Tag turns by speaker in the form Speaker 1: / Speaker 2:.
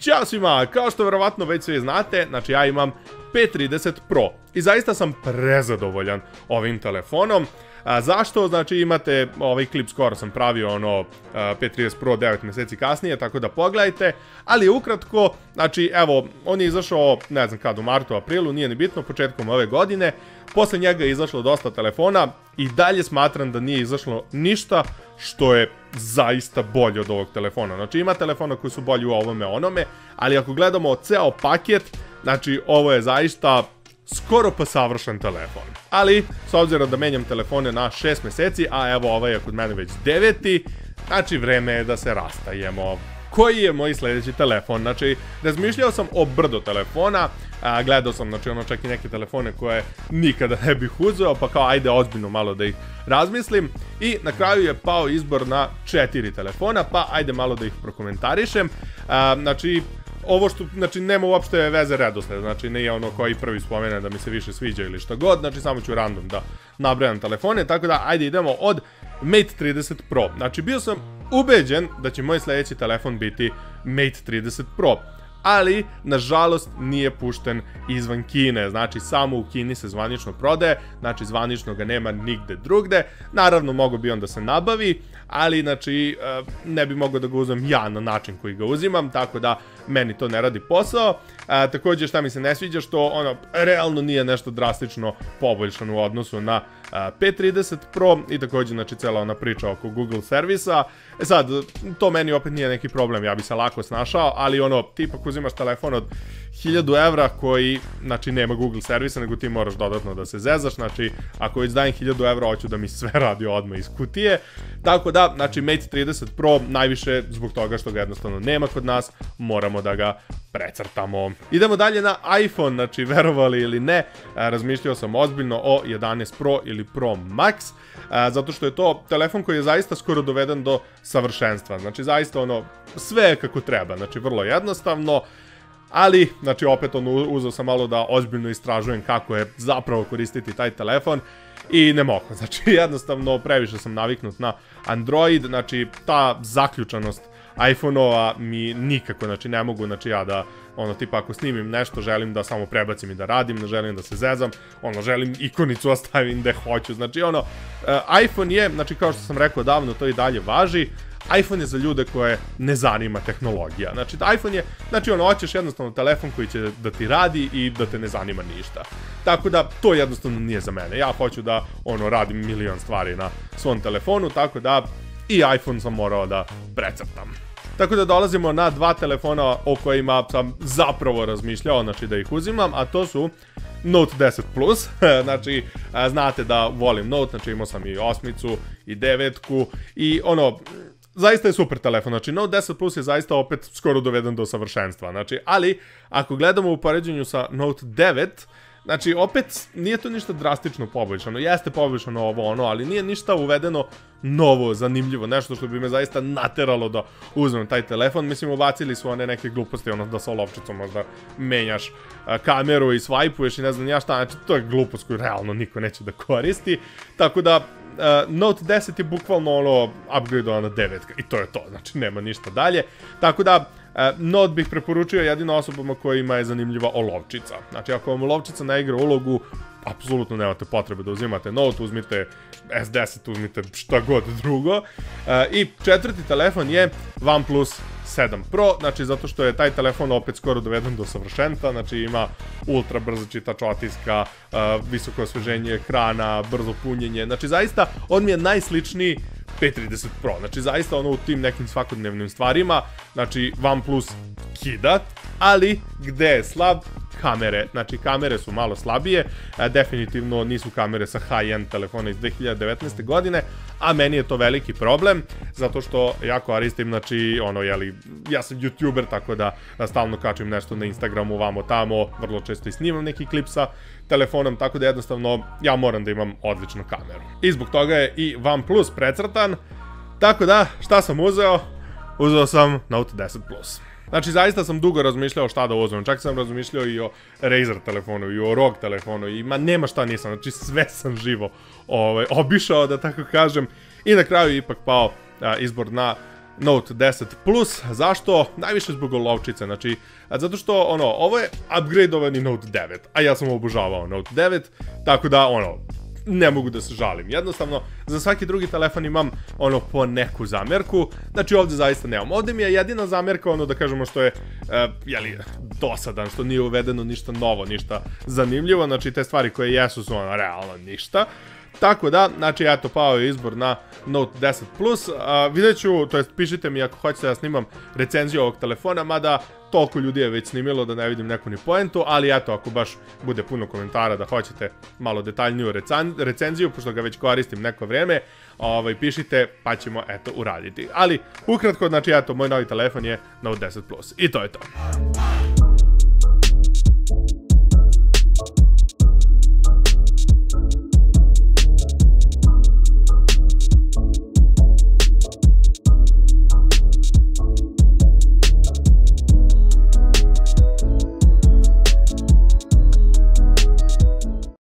Speaker 1: Ćao svima, kao što verovatno već svi znate, znači ja imam P30 Pro i zaista sam prezadovoljan ovim telefonom. A, zašto? Znači imate ovaj klip skoro sam pravio ono a, P30 Pro 9 meseci kasnije, tako da pogledajte, ali ukratko, znači evo, on je izašao, ne znam kad, u martu, aprilu, nije ni bitno, početkom ove godine, posle njega je izašlo dosta telefona i dalje smatram da nije izašlo ništa što je zaista bolje od ovog telefona. Znači ima telefona koji su bolji u ovome onome, ali ako gledamo ceo paket, znači ovo je zaista skoro pa savršen telefon. Ali, s obzirom da menjam telefone na 6 meseci, a evo ovaj je kod mene već deveti, znači vreme je da se rastajemo. Koji je moj sledeći telefon? Znači, razmišljao sam o brdo telefona, a, gledao sam, znači ono čak i neke telefone koje nikada ne bih uzeo, pa kao ajde ozbiljno malo da ih razmislim. I na kraju je pao izbor na četiri telefona, pa ajde malo da ih prokomentarišem. Znači, ovo što, znači, nema uopšte veze redosled, znači, nije ono koji prvi spomene da mi se više sviđa ili šta god, znači, samo ću random da nabrajam telefone, tako da, ajde, idemo od Mate 30 Pro. Znači, bio sam ubeđen da će moj sledeći telefon biti Mate 30 Pro ali nažalost nije pušten izvan Kine, znači samo u Kini se zvanično prodaje, znači zvanično ga nema nigde drugde, naravno mogo bi on da se nabavi, ali znači e, ne bi mogao da ga uzmem ja na način koji ga uzimam, tako da meni to ne radi posao. A, takođe šta mi se ne sviđa što ono realno nije nešto drastično poboljšano u odnosu na a, P30 Pro i takođe znači cela ona priča oko Google servisa. E sad, to meni opet nije neki problem, ja bi se lako snašao, ali ono, tipa ako uzimaš telefon od 1000 evra koji, znači, nema Google servisa, nego ti moraš dodatno da se zezaš, znači, ako već dajem 1000 evra, hoću da mi sve radi odmah iz kutije, tako da, znači, Mate 30 Pro najviše zbog toga što ga jednostavno nema kod nas, moramo da ga precrtamo. Idemo dalje na iPhone, znači, verovali ili ne, razmišljao sam ozbiljno o 11 Pro ili Pro Max, zato što je to telefon koji je zaista skoro doveden do savršenstva, znači, zaista ono, sve kako treba, znači, vrlo jednostavno, Ali, znači, opet on uzeo sam malo da ozbiljno istražujem kako je zapravo koristiti taj telefon i ne mogu. Znači, jednostavno previše sam naviknut na Android, znači, ta zaključanost iPhone-ova mi nikako, znači, ne mogu, znači, ja da, ono, tipa, ako snimim nešto, želim da samo prebacim i da radim, ne želim da se zezam, ono, želim ikonicu ostavim gde hoću, znači, ono, uh, iPhone je, znači, kao što sam rekao davno, to i dalje važi, iPhone je za ljude koje ne zanima tehnologija. Znači, iPhone je, znači ono, hoćeš jednostavno telefon koji će da ti radi i da te ne zanima ništa. Tako da, to jednostavno nije za mene. Ja hoću da, ono, radim milion stvari na svom telefonu, tako da i iPhone sam morao da precrtam. Tako da dolazimo na dva telefona o kojima sam zapravo razmišljao, znači da ih uzimam, a to su Note 10 Plus, znači znate da volim Note, znači imao sam i osmicu i devetku i ono, zaista je super telefon, znači Note 10 Plus je zaista opet skoro doveden do savršenstva, znači, ali ako gledamo u poređenju sa Note 9, Znači, opet, nije to ništa drastično poboljšano. Jeste poboljšano ovo ono, ali nije ništa uvedeno novo, zanimljivo, nešto što bi me zaista nateralo da uzmem taj telefon. Mislim, ubacili su one neke gluposti, ono da sa olovčicom možda menjaš kameru i svajpuješ i ne znam ja šta, znači to je glupost koju realno niko neće da koristi. Tako da, Note 10 je bukvalno ono upgradeovana devetka i to je to, znači nema ništa dalje. Tako da, uh, Note bih preporučio jedino osobama kojima je zanimljiva olovčica. Znači, ako vam olovčica ne igra ulogu, apsolutno nemate potrebe da uzimate Note, uzmite S10, uzmite šta god drugo. Uh, I četvrti telefon je OnePlus 7 Pro, znači zato što je taj telefon opet skoro doveden do savršenta, znači ima ultra brzo čitač otiska, uh, visoko osveženje ekrana, brzo punjenje, znači zaista on mi je najsličniji P30 Pro, znači zaista ono u tim nekim svakodnevnim stvarima, znači OnePlus kida, ali gde je slab, kamere. Znači, kamere su malo slabije, a, definitivno nisu kamere sa high-end telefona iz 2019. godine, a meni je to veliki problem, zato što ja koristim, znači, ono, jeli, ja sam youtuber, tako da, stalno kačem nešto na Instagramu, vamo tamo, vrlo često i snimam neki klip sa telefonom, tako da jednostavno ja moram da imam odličnu kameru. I zbog toga je i OnePlus precrtan, tako da, šta sam uzeo? Uzeo sam Note 10 Plus. Znači, zaista sam dugo razmišljao šta da uzmem. Čak sam razmišljao i o Razer telefonu, i o ROG telefonu, i ma nema šta nisam. Znači, sve sam živo ovaj, obišao, da tako kažem. I na kraju ipak pao izbor na Note 10 Plus. Zašto? Najviše zbog olovčice, znači, zato što, ono, ovo je upgradeovani Note 9, a ja sam obožavao Note 9, tako da, ono, ne mogu da se žalim. Jednostavno, za svaki drugi telefon imam ono po neku zamjerku. Znači ovdje zaista nemam. Ovdje mi je jedina zamjerka ono da kažemo što je uh, jeli, dosadan, što nije uvedeno ništa novo, ništa zanimljivo. Znači te stvari koje jesu su ono realno ništa. Tako da, znači, eto, pao je izbor na Note 10 Plus. vidjet ću, to jest, pišite mi ako hoćete da snimam recenziju ovog telefona, mada toliko ljudi je već snimilo da ne vidim neku ni poentu, ali eto, ako baš bude puno komentara da hoćete malo detaljniju recenziju, pošto ga već koristim neko vrijeme, ovaj, pišite, pa ćemo, eto, uraditi. Ali, ukratko, znači, eto, moj novi telefon je Note 10 Plus. I to je to.